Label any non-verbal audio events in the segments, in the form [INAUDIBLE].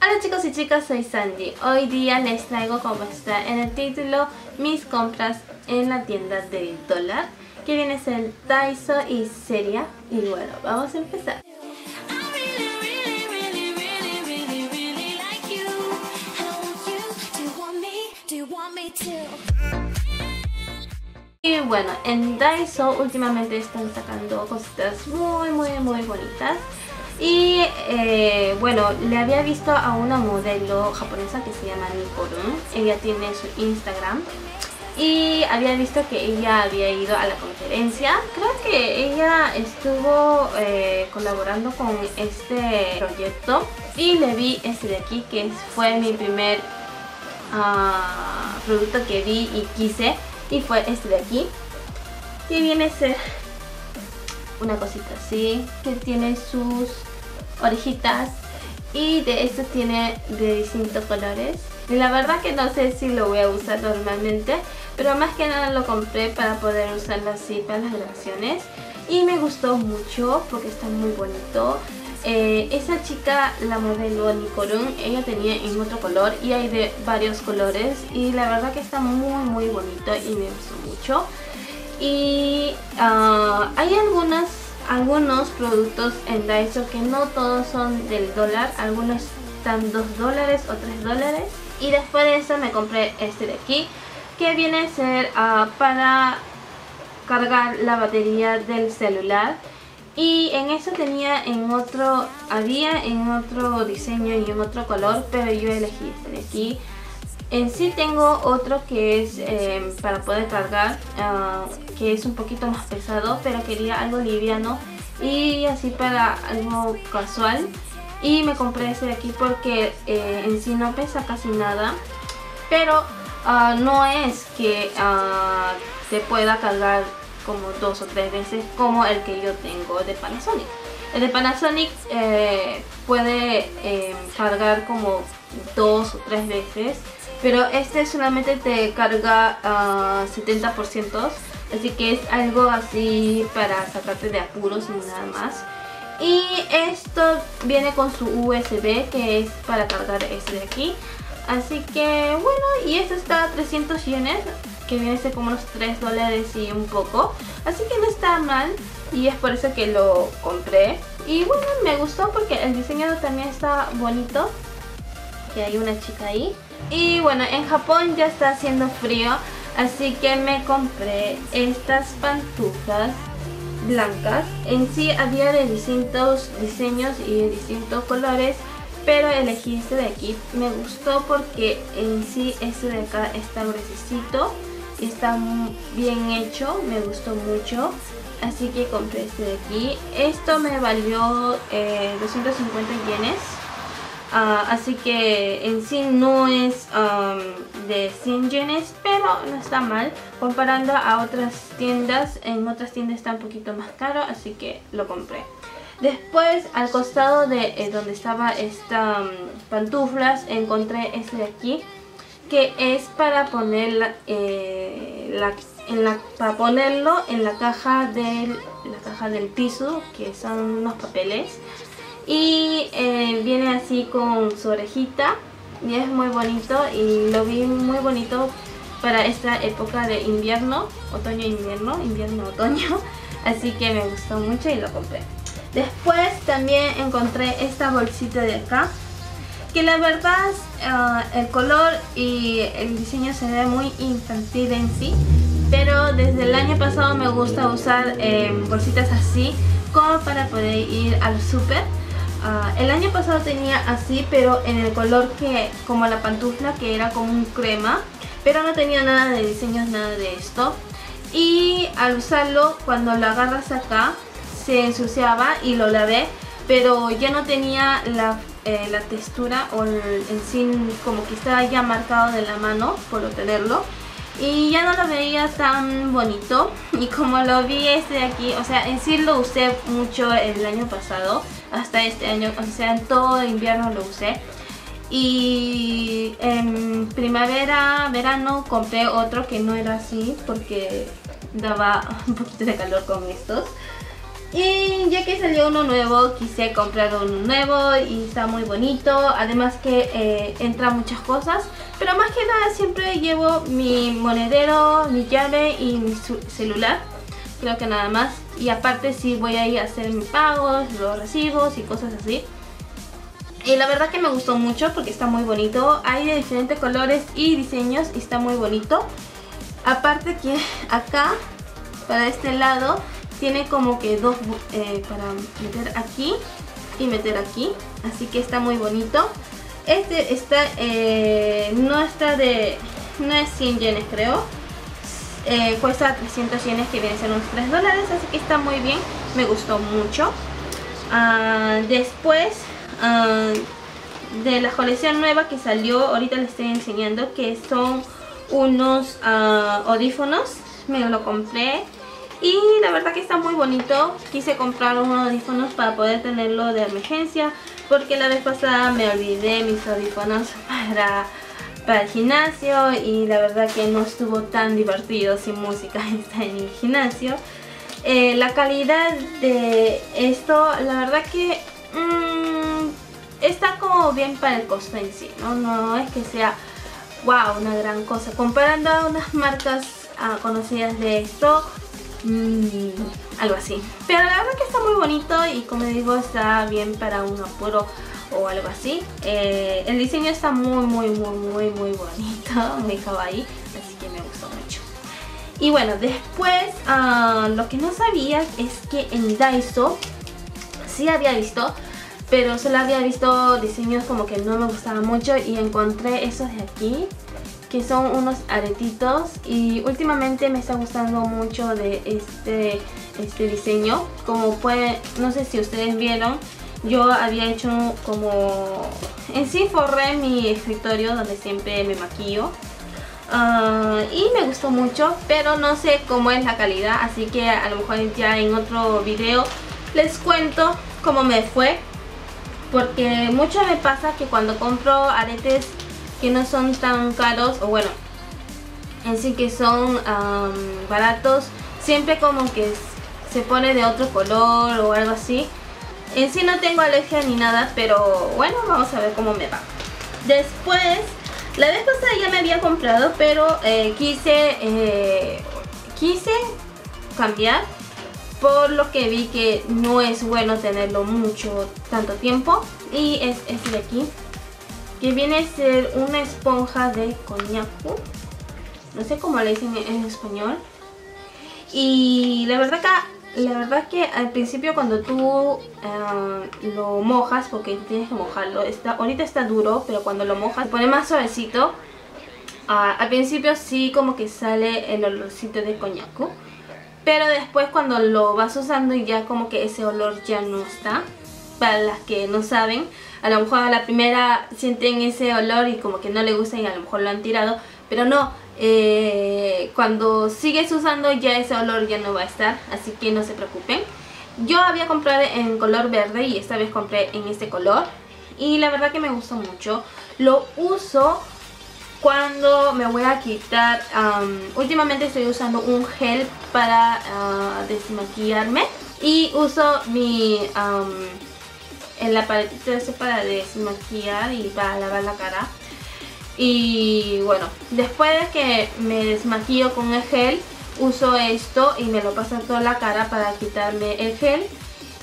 Hola chicos y chicas, soy Sandy. Hoy día les traigo como está en el título mis compras en la tienda del dólar que viene a ser Daiso y Seria y bueno, vamos a empezar. Y bueno, en Daiso últimamente están sacando cositas muy muy muy bonitas y eh, bueno, le había visto a una modelo japonesa que se llama Nikorun. Ella tiene su Instagram. Y había visto que ella había ido a la conferencia. Creo que ella estuvo eh, colaborando con este proyecto. Y le vi este de aquí que fue mi primer ah, producto que vi y quise. Y fue este de aquí. Que viene a ser una cosita así. Que tiene sus orejitas y de esto tiene de distintos colores. Y la verdad que no sé si lo voy a usar normalmente pero más que nada lo compré para poder usarlo así para las grabaciones. Y me gustó mucho porque está muy bonito. Eh, esa chica, la modelo Nicorun, ella tenía en otro color y hay de varios colores y la verdad que está muy muy bonito y me gustó mucho. Y ah, hay algunas algunos productos en Daiso que no todos son del dólar, algunos están 2 dólares o 3 dólares. Y después de eso me compré este de aquí, que viene a ser ah, para cargar la batería del celular. Y en eso tenía en otro, había en otro diseño y en otro color, pero yo elegí este de aquí. En sí tengo otro que es eh, para poder cargar, ah, que es un poquito más pesado, pero quería algo liviano y así para algo casual. Y me compré este de aquí porque eh, en sí no pesa casi nada, pero ah, no es que uh, te pueda cargar como dos o tres veces como el que yo tengo de Panasonic. El de Panasonic eh, puede cargar como dos o tres veces pero este solamente te carga 70% ah, así que es algo así para sacarte de apuros y nada más. Y esto viene con su USB que es para cargar este de aquí. Así que bueno y esto está a 300 yenes que viene a ser como unos 3 dólares y un poco. Así que no está mal y es por eso que lo compré. Y bueno me gustó porque el diseño también está bonito que hay una chica ahí y bueno, en Japón ya está haciendo frío, así que me compré estas pantuflas blancas. En sí había de distintos diseños y de distintos colores, pero elegí este de aquí. Me gustó porque en sí este de acá está gruesito y está bien hecho, me gustó mucho. Así que compré este de aquí. Esto me valió 250 eh, yenes Ah, así que en sí no es de 100 yenes, pero no está mal. Comparando a otras tiendas, en otras tiendas está un poquito más caro, así que lo compré. Después, al costado de eh, donde estaba esta pantuflas, encontré este de aquí, que es para poner eh, en la, para ponerlo en la caja del la caja del piso, que son unos papeles y eh, viene así con su orejita y es muy bonito y lo vi muy bonito para esta época de invierno, otoño-invierno, invierno-otoño [LAUGHS] así que me gustó mucho y lo compré. Después también encontré esta bolsita de acá que la verdad uh, el color y el diseño se ve muy infantil en sí pero desde el año pasado me gusta usar eh, bolsitas así como para poder ir al súper Ah, el año pasado tenía así, pero en el color que como la pantufla, que era como un crema. Pero no tenía nada de diseños, nada de esto. Y al usarlo, cuando lo agarras acá, se ensuciaba y lo lavé. Pero ya no tenía la, eh, textura o el, sí como que estaba ya marcado de la mano por tenerlo y ya no lo veía tan bonito [LAUGHS] y como lo vi este de aquí, o sea, en sí lo usé mucho el año pasado, hasta este año, o sea, en todo invierno lo usé y en primavera, verano compré otro que no era así porque daba [LAUGHS] un poquito de calor con estos Y ya que salió uno nuevo, quise comprar uno nuevo y está muy bonito. Además que eh, entra muchas cosas. Pero más que nada siempre llevo mi monedero, mi llave y mi celular. Creo que nada más. Y aparte si voy a ir a hacer mis pagos, los recibos y cosas así. Y la verdad que me gustó mucho porque está muy bonito. Hay de diferentes colores y diseños y está muy bonito. Aparte que [LAUGHS] acá, para este lado, tiene como que dos eh, para meter aquí y meter aquí. Así que está muy bonito. Este está, eh, no está de, no es 100 yenes creo. Eh, cuesta 300 yenes que vienen a ser unos 3 dólares. Así que está muy bien. Me gustó mucho. Ah, después ah, de la colección nueva que salió, ahorita les estoy enseñando que son unos ah, audífonos. Me lo compré y la verdad que está muy bonito. Quise comprar unos audífonos para poder tenerlo de emergencia. Porque la vez pasada me olvidé mis audífonos [LAUGHS] para, para el gimnasio. Y la verdad que no estuvo tan divertido sin música [LAUGHS] estar en el gimnasio. Eh, la calidad de esto, la verdad que mmm, está como bien para el costo en sí. No, no es que sea wow, una gran cosa. Comparando a unas marcas ah, conocidas de esto, Mm, algo así. Pero la verdad que está muy bonito y como digo está bien para un apuro o algo así. Eh, el diseño está muy muy muy muy muy bonito, [LAUGHS] muy kawaii, así que me gustó mucho. Y bueno, después ah, lo que no sabía es que en Daiso sí había visto, pero solo había visto diseños como que no me gustaban mucho y encontré esos de aquí que son unos aretitos y últimamente me está gustando mucho de este, este diseño como puede, no sé si ustedes vieron yo había hecho como en sí forré mi escritorio donde siempre me maquillo. Ah, y me gustó mucho pero no sé cómo es la calidad así que a lo mejor ya en otro video les cuento cómo me fue. Porque mucho me pasa que cuando compro aretes que no son tan caros o bueno en sí que son baratos siempre como que se pone de otro color o algo así en sí no tengo alergia ni nada pero bueno vamos a ver cómo me va. Después la vez pasada ya me había comprado pero eh, quise eh, quise cambiar por lo que vi que no es bueno tenerlo mucho tanto tiempo y es este de aquí que viene a ser una esponja de coñaco no sé cómo le dicen en español. Y la verdad que la verdad que al principio cuando tú eh, lo mojas porque tienes que mojarlo está, ahorita está duro pero cuando lo mojas se pone más suavecito ah, al principio sí como que sale el olorcito de coñaco pero después cuando lo vas usando ya como que ese olor ya no está para las que no saben a lo mejor a la primera sienten ese olor y como que no le gusta y a lo mejor lo han tirado, pero no, eh, cuando sigues usando ya ese olor ya no va a estar, así que no se preocupen. Yo había comprado en color verde y esta vez compré en este color y la verdad que me gustó mucho. Lo uso cuando me voy a quitar, últimamente estoy usando un gel para uh, desmaquillarme y uso mi el aparatito ese para desmaquillar y para lavar la cara. Y bueno, después de que me desmaquillo con el gel, uso esto y me lo paso en toda la cara para quitarme el gel.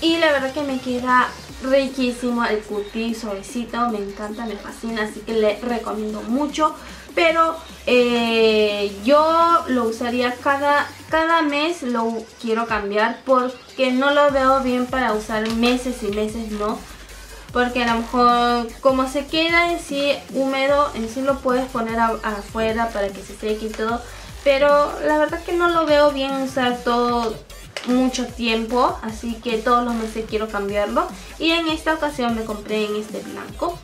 Y la verdad que me queda riquísimo el cutie suavecito, me encanta, me fascina, así que le recomiendo mucho. Pero eh, yo lo usaría cada, cada mes, lo quiero cambiar porque no lo veo bien para usar meses y meses, ¿no? Porque a lo mejor como se queda en sí húmedo, en sí lo puedes poner afuera para que se seque y todo. Pero la verdad que no lo veo bien usar todo mucho tiempo, así que todos los meses quiero cambiarlo. Y en esta ocasión me compré en este blanco.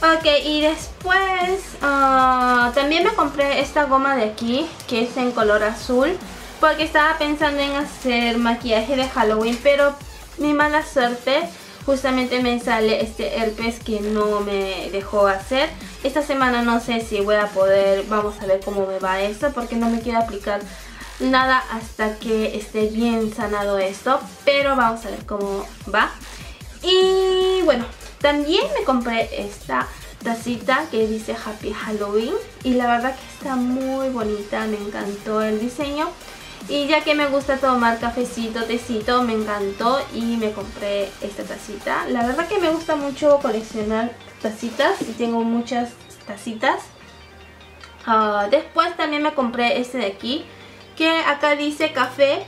Ok, y después ah, también me compré esta goma de aquí, que es en color azul. Porque estaba pensando en hacer maquillaje de Halloween, pero mi mala suerte justamente me sale este herpes que no me dejó hacer. Esta semana no sé si voy a poder, vamos a ver cómo me va esto, porque no me quiero aplicar nada hasta que esté bien sanado esto, pero vamos a ver cómo va. Y bueno, también me compré esta tacita que dice Happy Halloween y la verdad que está muy bonita, me encantó el diseño. Y ya que me gusta tomar cafecito, tecito, me encantó y me compré esta tacita. La verdad que me gusta mucho coleccionar tacitas y tengo muchas tacitas. Ah, después también me compré este de aquí, que acá dice café,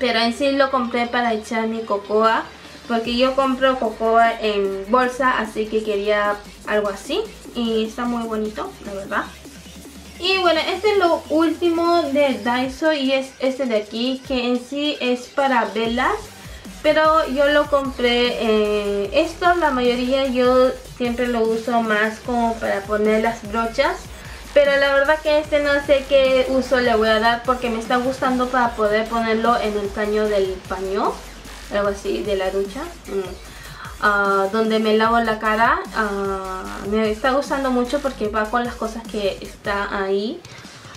pero en sí lo compré para echar mi cocoa. Porque yo compro cocoa en bolsa, así que quería algo así. Y está muy bonito, la verdad. Y bueno, este es lo último de Daiso y es este de aquí que en sí es para velas. Pero yo lo compré, eh, esto la mayoría yo siempre lo uso más como para poner las brochas. Pero la verdad que este no sé qué uso le voy a dar porque me está gustando para poder ponerlo en el caño del paño. Algo así, de la ducha. Mm. Ah, donde me lavo la cara. Ah, me está gustando mucho porque va con las cosas que está ahí.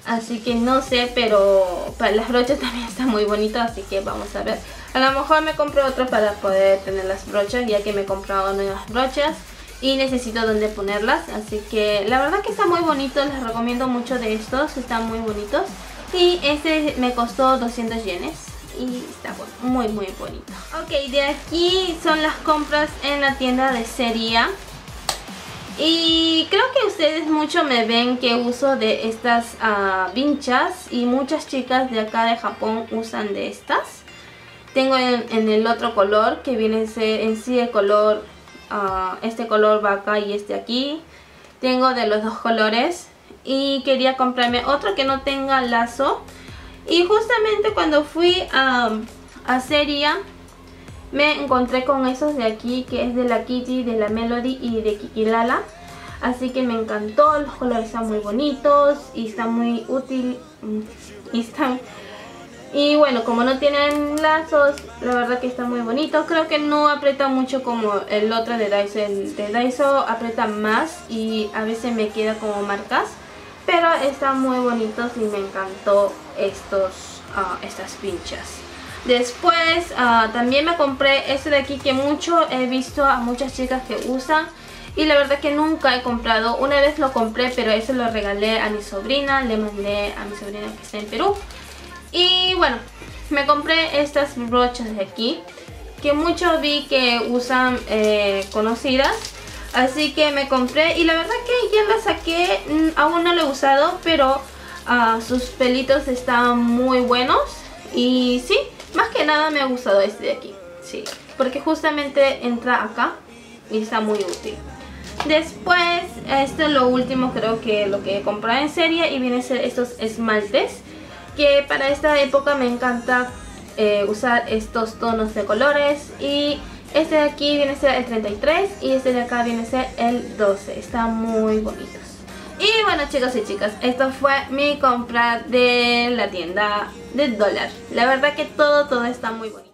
Así que no sé, pero las brochas [LAUGHS] también está muy bonito, así que vamos a ver. A lo mejor me compro otro para poder tener las brochas, ya que me he comprado nuevas brochas y necesito donde ponerlas. Así que la verdad que está muy bonito, les recomiendo mucho de estos, están muy bonitos. Y este me costó 200 yenes y está muy muy bonito. Ok, de aquí son las compras en la tienda de Seria. Y creo que ustedes mucho me ven que uso de estas uh, vinchas y muchas chicas de acá de Japón usan de estas. Tengo en, el otro color que viene en sí el color, ah, este color va acá y este aquí. Tengo de los dos colores y quería comprarme otro que no tenga lazo y justamente cuando fui a, a Seria me encontré con esos de aquí que es de la Kitty, de la Melody y de Kikilala. Así que me encantó, los colores están muy bonitos y están muy útil y están... Y bueno, como no tienen lazos, la verdad que está muy bonito. Creo que no aprieta mucho como el otro de Daiso. El de Daiso aprieta más y a veces me queda como marcas. Pero están muy bonitos y me encantó estos, ah, estas pinchas. Después ah, también me compré este de aquí que mucho he visto a muchas chicas que usan. Y la verdad que nunca he comprado. Una vez lo compré pero ese lo regalé a mi sobrina. Le mandé a mi sobrina que está en Perú. Y bueno, me compré estas brochas de aquí. Que mucho vi que usan eh, conocidas. Así que me compré y la verdad que ya la saqué, mm, aún no lo he usado, pero ah, sus pelitos están muy buenos. Y sí, más que nada me ha gustado este de aquí, sí. Porque justamente entra acá y está muy útil. Después, esto es lo último creo que lo que he comprado en serie y vienen estos esmaltes. Que para esta época me encanta eh, usar estos tonos de colores y este de aquí viene a ser el 33 y este de acá viene a ser el 12. Están muy bonitos. Y bueno chicos y chicas, esto fue mi compra de la tienda de dólar. La verdad que todo, todo está muy bueno.